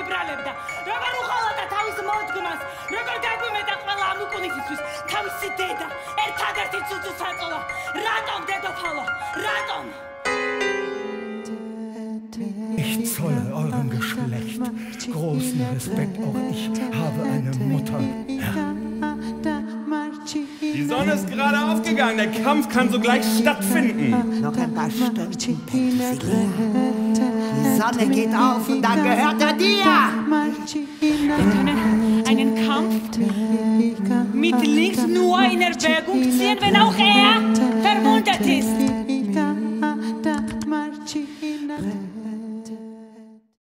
ებრალებდა. როგორ უხალოდა თავის მოდგმას, როგორ გაგვიმეტა ყველა ამ უკუნისისთვის, თავისი დედა, ერთადერთი ცუცუს აწოლა. რატომ დედოფალო? რატომ? Ich zolle eurem Geschlecht großen Respekt. Auch ich habe eine Mutter. Ja. Die Sonne ist gerade aufgegangen. Der Kampf kann sogleich stattfinden. Noch ein paar Stunden, Petersilie. Die Sonne geht auf und dann gehört er dir. Wir können einen Kampf mit links nur in Erwägung ziehen, wenn auch er verwundet ist.